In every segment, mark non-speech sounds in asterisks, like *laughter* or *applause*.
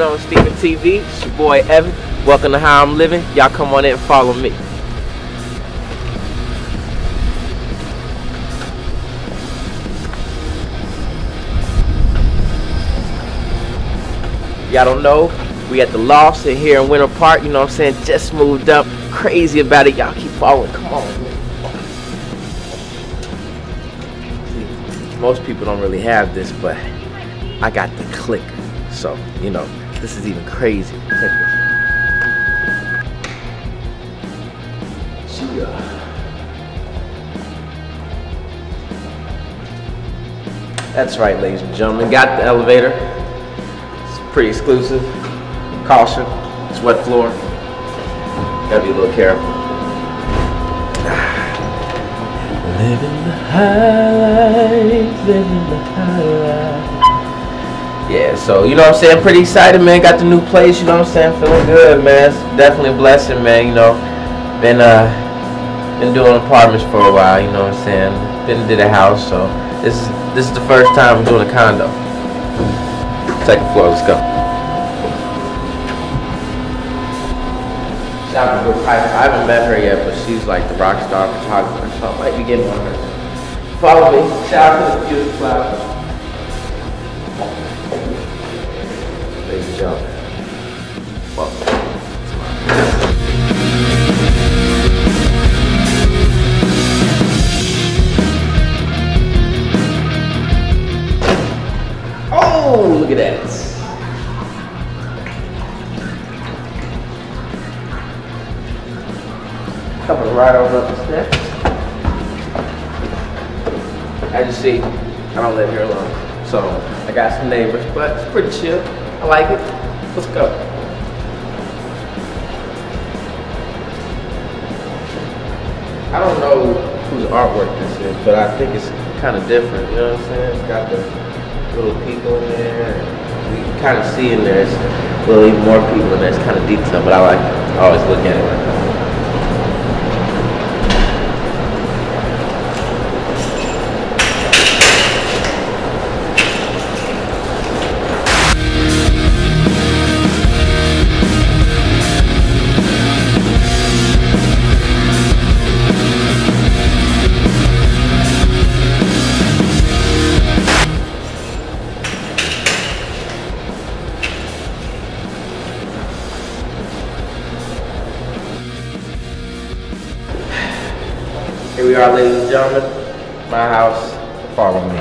going on? Steven TV. It's your boy Evan. Welcome to How I'm Living. Y'all come on in and follow me. Y'all don't know, we at the Loft in here in Winter Park, you know what I'm saying? Just moved up. Crazy about it. Y'all keep following. Come on. Most people don't really have this, but I got the click. So, you know, this is even crazy. That's right, ladies and gentlemen. Got the elevator. It's pretty exclusive. Caution. It's wet floor. Gotta be a little careful. Living the high life, living the high life. Yeah, so you know what I'm saying? Pretty excited, man. Got the new place, you know what I'm saying? Feeling good, man. It's definitely a blessing, man. You know, been uh been doing apartments for a while, you know what I'm saying? Been did a house, so this is this is the first time I'm doing a condo. Second floor, let's go. I haven't met her yet, but she's like the rock star photographer, so I might be getting one of her. Follow me. Shout out to the beautiful flower. Oh, look at that. Coming right over up the steps. As you see, I don't live here alone. So I got some neighbors, but it's pretty chill. I like it. Let's go. I don't know whose artwork this is, but I think it's kind of different. You know what I'm saying? It's got the little people in there. Can kind of see in there. It's a little even more people in there. It's kind of detailed, but I like it. I always look at it like we are, ladies and gentlemen. My house. Follow me.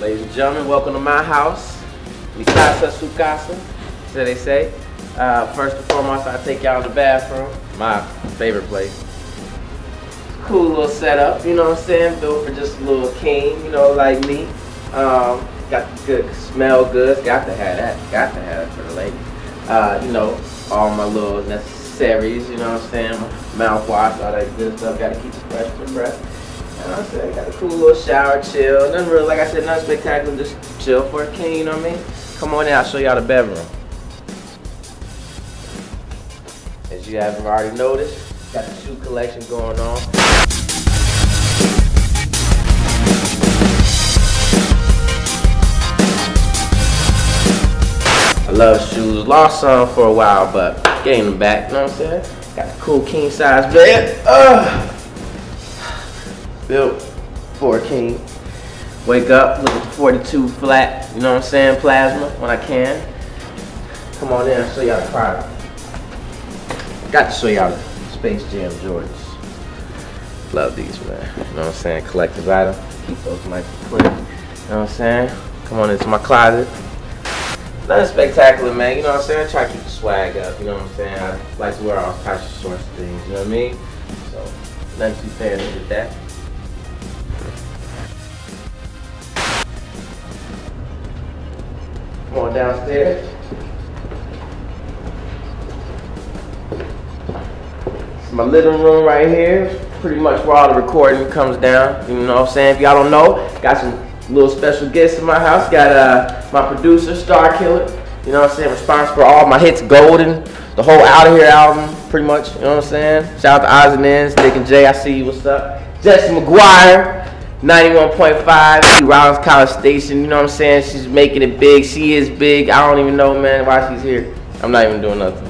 Ladies and gentlemen, welcome to my house. Mi casa, su casa, so they say. Uh, first and foremost, I take y'all to the bathroom. My favorite place. Cool little setup, you know what I'm saying? Built for just a little king, you know, like me. Um, got the good smell goods. Got to have that. Got to have it for the ladies. Uh, you know, all my little necessaries, you know what I'm saying? Mouthwash, all that good stuff. Got to keep it fresh for breath. Know what I'm saying? Got a cool little shower, chill. Nothing really, like I said, nothing spectacular. Just chill for a king, you know what I mean? Come on in, I'll show y'all the bedroom. As you haven't already noticed, got the shoe collection going on. I love shoes. Lost some for a while, but getting the back. You know what I'm saying? Got the cool king size bed. Uh, built for a king. Wake up, look at the 42 flat. You know what I'm saying? Plasma when I can. Come on in, I'll show y'all the product. Got to show y'all the Space Jam Jordans. Love these, man. You know what I'm saying? Collector's item. Keep those nice and clean. You know what I'm saying? Come on into my closet. Nothing spectacular, man. You know what I'm saying? I try to keep the swag up. You know what I'm saying? I like to wear all of sorts of things. You know what I mean? So, nothing too fancy with that. Come on downstairs. It's my living room right here. Pretty much where all the recording comes down. You know what I'm saying? If y'all don't know, got some little special guests in my house. Got uh, my producer, Star Killer. You know what I'm saying? Responsible for all my hits, Golden, the whole Outta Hear album, pretty much. You know what I'm saying? Shout out to Oz and Ends, Nick and Jay. I see you. What's up? Jesse McGuire. 91.5, Rollins College Station, you know what I'm saying? She's making it big. She is big. I don't even know, man, why she's here. I'm not even doing nothing.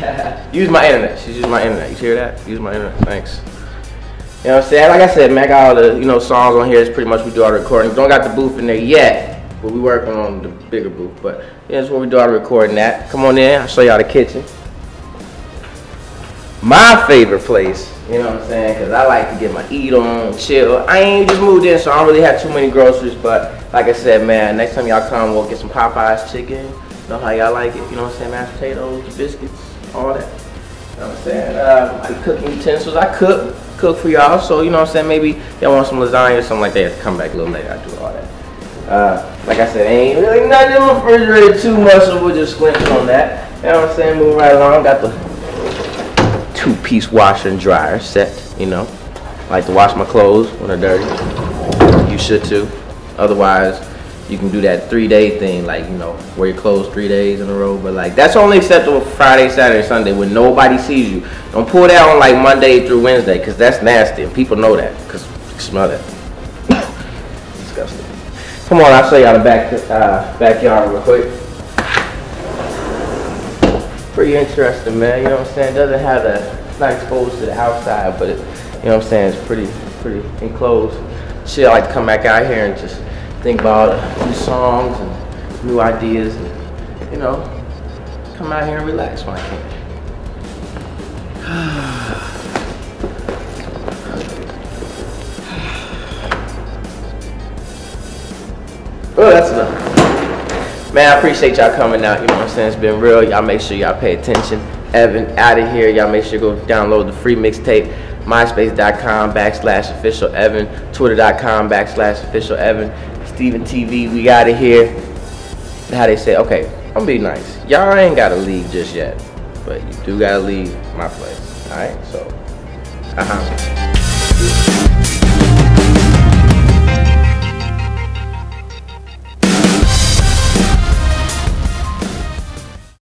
*laughs* Use my internet. She's using my internet. You hear that? Use my internet. Thanks. You know what I'm saying? Like I said, man, I got all the you know songs on here. It's pretty much we do our recording. Don't got the booth in there yet, but we working on the bigger booth. But yeah, that's where we do the recording at. Come on in. I'll show y'all the kitchen. My favorite place. You know what I'm saying? Because I like to get my eat on, chill. I ain't just moved in, so I don't really have too many groceries. But like I said, man, next time y'all come, we'll get some Popeyes chicken. Know how y'all like it? You know what I'm saying? Mashed potatoes, biscuits, all that. You know what I'm saying? Uh, cooking utensils. I cook, cook for y'all. So you know what I'm saying? Maybe y'all want some lasagna or something like that. Come back a little later. I do all that. Uh, like I said, ain't really nothing in the refrigerator too much, so we'll just squint on that. You know what I'm saying? Move right along. Got the two-piece washer and dryer set, you know. I like to wash my clothes when they're dirty. You should too. Otherwise, you can do that three-day thing, like, you know, wear your clothes three days in a row. But, like, that's only acceptable Friday, Saturday, Sunday when nobody sees you. Don't pull that on, like, Monday through Wednesday because that's nasty. And people know that because you smell that. *coughs* Disgusting. Come on, I'll show y'all the back, uh, backyard real quick pretty interesting, man. You know what I'm saying? Doesn't have the, it's not exposed to the outside, but it, you know what I'm saying? It's pretty, pretty enclosed. Shit, I like to come back out here and just think about new songs and new ideas and, you know, come out here and relax when I can. *sighs* Oh, that's enough. Man, I appreciate y'all coming out. You know what I'm saying? It's been real. Y'all make sure y'all pay attention. Evan out of here. Y'all make sure you go download the free mixtape. MySpace.com backslash official Evan. Twitter.com backslash official Evan. Steven TV. We out of here. How they say, okay, I'm gonna be nice. Y'all ain't gotta leave just yet. But you do gotta leave my place. Alright? So, uh huh.